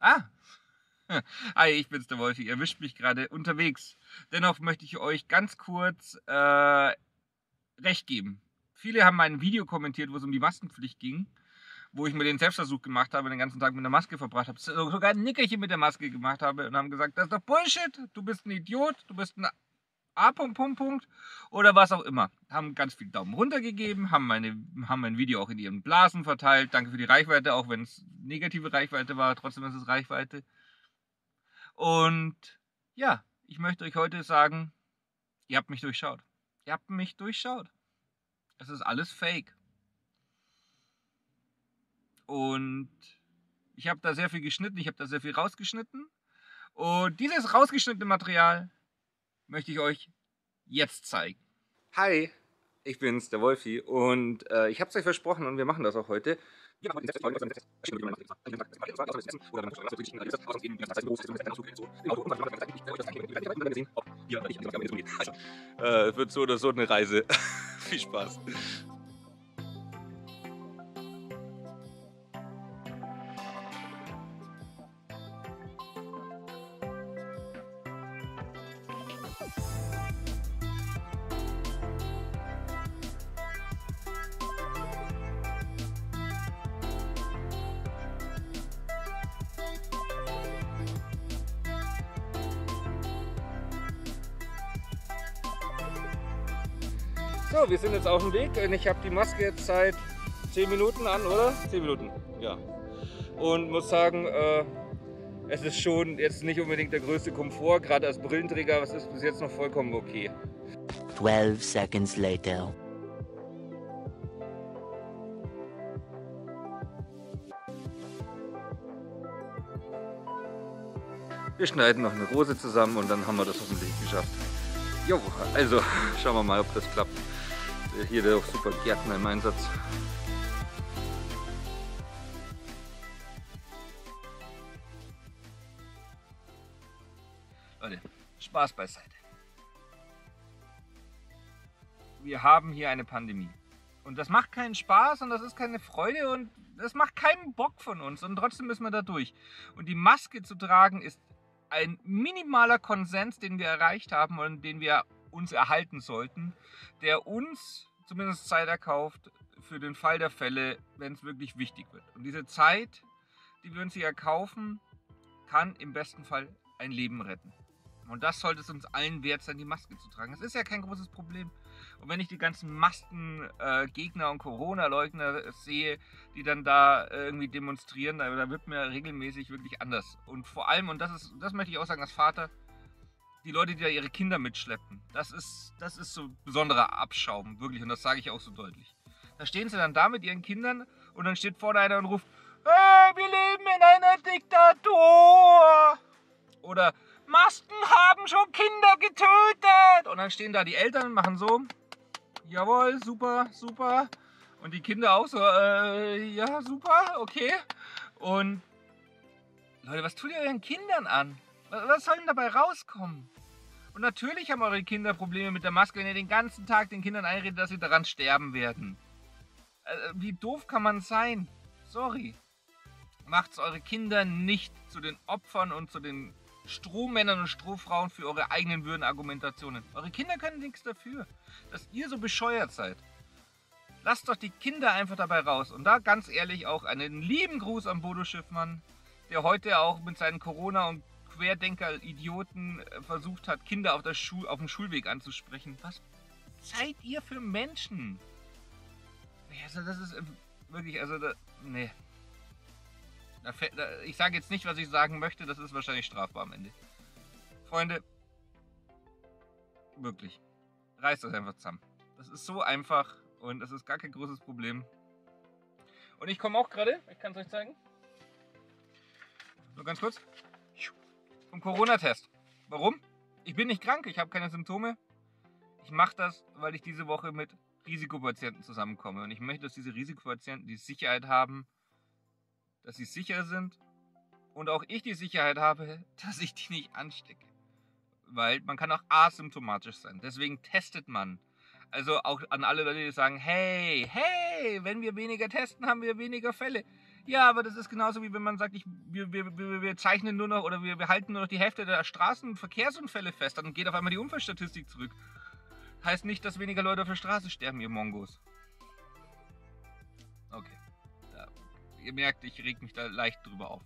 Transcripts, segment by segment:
Ah! Hi, ich bin's der Wolfi. Ihr erwischt mich gerade unterwegs. Dennoch möchte ich euch ganz kurz äh, recht geben. Viele haben mein Video kommentiert, wo es um die Maskenpflicht ging, wo ich mir den Selbstversuch gemacht habe, den ganzen Tag mit der Maske verbracht habe, sogar ein Nickerchen mit der Maske gemacht habe und haben gesagt, das ist doch Bullshit, du bist ein Idiot, du bist ein A. Punkt, Punkt, Punkt oder was auch immer. Haben ganz viel Daumen runter gegeben, haben, meine, haben mein Video auch in ihren Blasen verteilt. Danke für die Reichweite, auch wenn es negative Reichweite war, trotzdem ist es Reichweite. Und ja, ich möchte euch heute sagen, ihr habt mich durchschaut. Ihr habt mich durchschaut. Es ist alles fake. Und ich habe da sehr viel geschnitten, ich habe da sehr viel rausgeschnitten. Und dieses rausgeschnittene Material möchte ich euch jetzt zeigen. Hi, ich bin's, der Wolfi. Und äh, ich habe es euch versprochen und wir machen das auch heute. Es wird so oder so eine Reise. Viel Spaß. So, wir sind jetzt auf dem Weg und ich habe die Maske jetzt seit 10 Minuten an, oder? 10 Minuten, ja. Und muss sagen, äh, es ist schon jetzt nicht unbedingt der größte Komfort, gerade als Brillenträger, aber es ist bis jetzt noch vollkommen okay. 12 seconds later. Wir schneiden noch eine Rose zusammen und dann haben wir das hoffentlich geschafft. Jo, also schauen wir mal, ob das klappt. Hier der auch super Gärtner im Einsatz. Spaß beiseite. Wir haben hier eine Pandemie. Und das macht keinen Spaß und das ist keine Freude und das macht keinen Bock von uns. Und trotzdem müssen wir da durch. Und die Maske zu tragen ist ein minimaler Konsens, den wir erreicht haben und den wir uns erhalten sollten, der uns zumindest Zeit erkauft für den Fall der Fälle, wenn es wirklich wichtig wird. Und diese Zeit, die wir uns hier erkaufen, kann im besten Fall ein Leben retten. Und das sollte es uns allen wert sein, die Maske zu tragen. Das ist ja kein großes Problem. Und wenn ich die ganzen Maskengegner äh, und Corona-Leugner sehe, die dann da äh, irgendwie demonstrieren, da, da, wird mir regelmäßig wirklich anders. Und vor allem, und das ist, das möchte ich auch sagen als Vater, die Leute, die da ihre Kinder mitschleppen, das ist, das ist so besonderer Abschaum, wirklich. Und das sage ich auch so deutlich. Da stehen sie dann da mit ihren Kindern und dann steht vorne einer und ruft, hey, wir stehen da die Eltern machen so, jawohl, super, super. Und die Kinder auch so, äh, ja, super, okay. Und Leute, was tut ihr euren Kindern an? Was soll denn dabei rauskommen? Und natürlich haben eure Kinder Probleme mit der Maske, wenn ihr den ganzen Tag den Kindern einredet, dass sie daran sterben werden. Äh, wie doof kann man sein? Sorry. Macht's eure Kinder nicht zu den Opfern und zu den Strohmännern und Strohfrauen für eure eigenen Würdenargumentationen. Eure Kinder können nichts dafür, dass ihr so bescheuert seid. Lasst doch die Kinder einfach dabei raus. Und da ganz ehrlich auch einen lieben Gruß an Bodo Schiffmann, der heute auch mit seinen Corona- und Querdenker-Idioten äh, versucht hat, Kinder auf, Schul auf dem Schulweg anzusprechen. Was seid ihr für Menschen? Also das ist wirklich, also da, nee. Ich sage jetzt nicht, was ich sagen möchte, das ist wahrscheinlich strafbar am Ende. Freunde, wirklich, reißt das einfach zusammen. Das ist so einfach und das ist gar kein großes Problem. Und ich komme auch gerade, ich kann es euch zeigen. Nur ganz kurz. Vom Corona-Test. Warum? Ich bin nicht krank, ich habe keine Symptome. Ich mache das, weil ich diese Woche mit Risikopatienten zusammenkomme. Und ich möchte, dass diese Risikopatienten die Sicherheit haben, dass sie sicher sind und auch ich die Sicherheit habe, dass ich die nicht anstecke. Weil man kann auch asymptomatisch sein. Deswegen testet man. Also auch an alle Leute, die sagen, hey, hey, wenn wir weniger testen, haben wir weniger Fälle. Ja, aber das ist genauso wie wenn man sagt, ich, wir, wir, wir, wir zeichnen nur noch oder wir, wir halten nur noch die Hälfte der Straßenverkehrsunfälle fest. Dann geht auf einmal die Unfallstatistik zurück. Heißt nicht, dass weniger Leute auf der Straße sterben, ihr Mongos. Okay. Ihr merkt, ich reg mich da leicht drüber auf.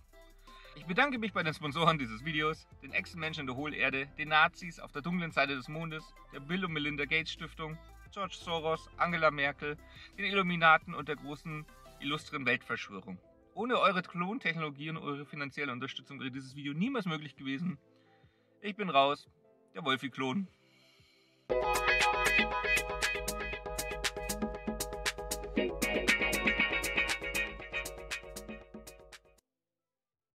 Ich bedanke mich bei den Sponsoren dieses Videos, den Echsenmenschen in der Hohlerde, den Nazis auf der dunklen Seite des Mondes, der Bill und Melinda Gates Stiftung, George Soros, Angela Merkel, den Illuminaten und der großen illustren Weltverschwörung. Ohne eure Klontechnologie und eure finanzielle Unterstützung wäre dieses Video niemals möglich gewesen. Ich bin raus, der Wolfi-Klon.